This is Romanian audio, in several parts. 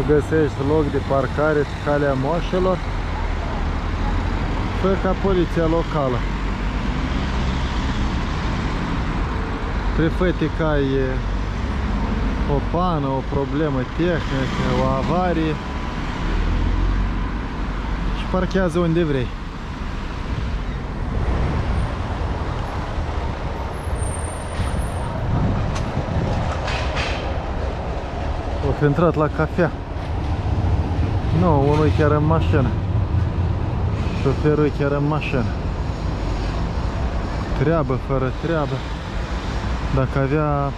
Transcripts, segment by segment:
nu găsești loc de parcare pe calea moșelor, fă ca poliția locală. Prefăte că ai o pană, o problemă tehnică, o avarie și parchează unde vrei. O fi intrat la cafea. Nu, unul e chiar în mașină. Șoferul e chiar în mașină. Treabă, fără treabă. Dacă avea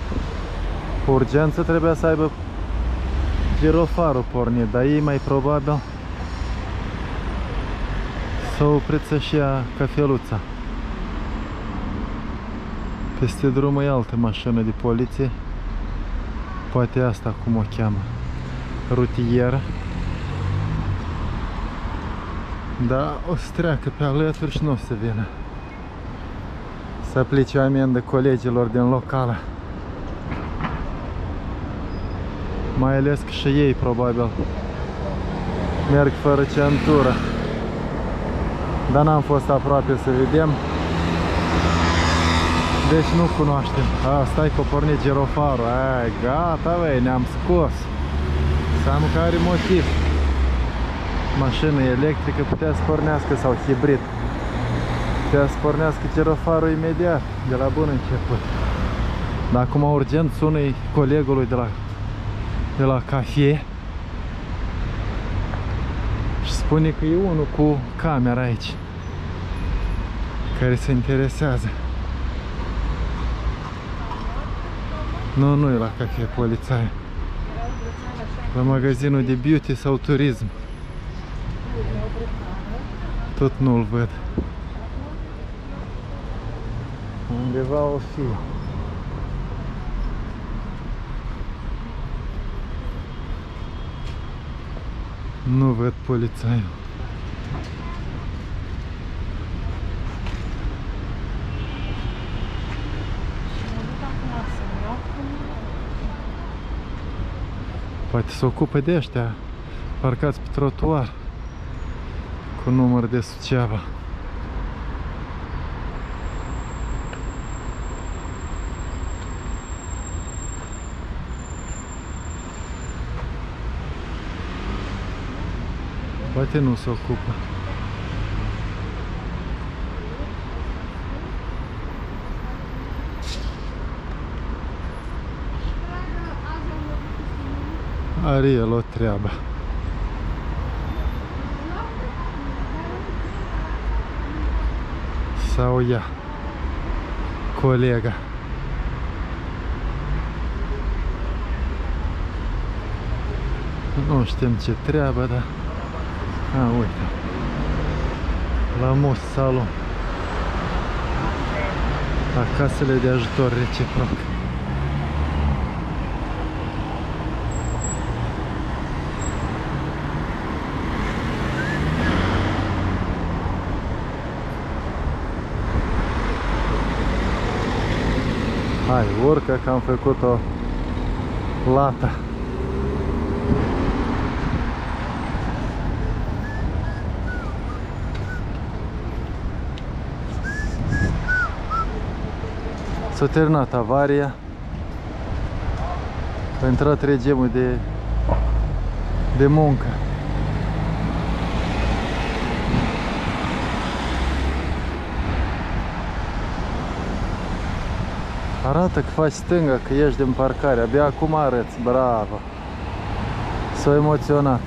urgență, trebuia să aibă girofarul pornit, dar ei mai probabil să oprit să-și ia cafeluța. Peste drum e altă mașină de poliție. Poate asta cum o cheamă. Rutieră. Da, o să treacă pe alături și nu o să vină. Să aplice o amendă colegilor din locală. Mai ales că și ei probabil merg fără centură. Dar n-am fost aproape să vedem. Deci nu cunoaștem. A, stai că a pornit girofarul. Ai, gata, băi, ne-am scos. Seamă că are motiv. Mașină electrică putea să pornească sau hibrid. Putea să pornească girofarul imediat, de la bun început. Dar acum urgent sună colegului de la, de la cafie și spune că e unul cu camera aici care se interesează. Nu, nu e la cafea polițai. La magazinul de beauty sau turism. Tot nu-l văd. Undeva o fi. Nu văd polițaiul. Poate se ocupă de ăștia parcați pe trotuar cu număr de Suceava. Poate nu se ocupă. Are el o treabă. Sau ea. Colega. Nu știm ce treabă, dar... A, uite. La Mus Salon. La casele de ajutor reciproc. Hai, urcă că am făcut o lată. S-a terminat avaria. A intrat regimul de, de muncă. Arată că faci stânga, că ieși din parcare. Abia acum arăți. Bravo. S-a emoționat.